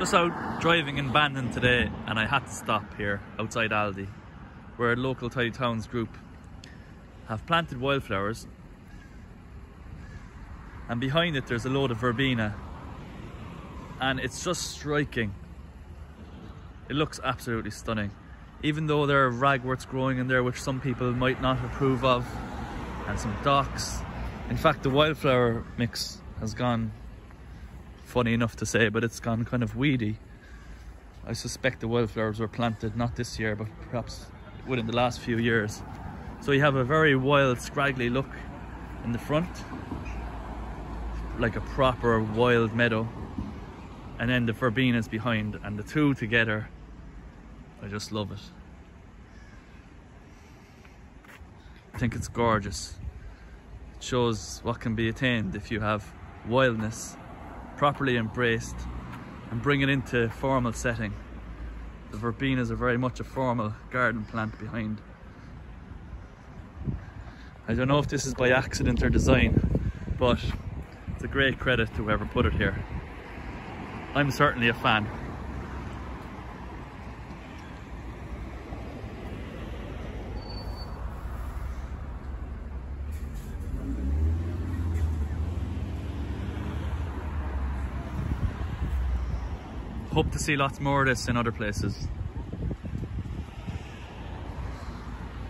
Just out driving in Bandon today and I had to stop here outside Aldi where a local Tidy Towns group have planted wildflowers and behind it there's a load of verbena and it's just striking. It looks absolutely stunning. Even though there are ragworts growing in there which some people might not approve of and some docks. In fact the wildflower mix has gone funny enough to say, but it's gone kind of weedy. I suspect the wildflowers were planted not this year, but perhaps within the last few years. So you have a very wild, scraggly look in the front, like a proper wild meadow. And then the verbenas behind, and the two together, I just love it. I think it's gorgeous. It shows what can be attained if you have wildness properly embraced and bring it into formal setting. The verbenas are very much a formal garden plant behind. I don't know if this is by accident or design, but it's a great credit to whoever put it here. I'm certainly a fan. Hope to see lots more of this in other places.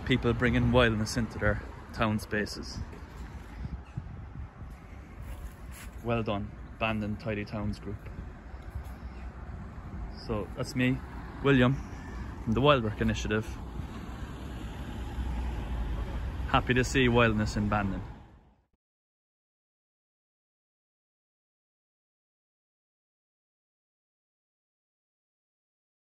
People bringing wildness into their town spaces. Well done, Bandon Tidy Towns Group. So that's me, William, from the Wildwork Initiative. Happy to see wildness in Bandon.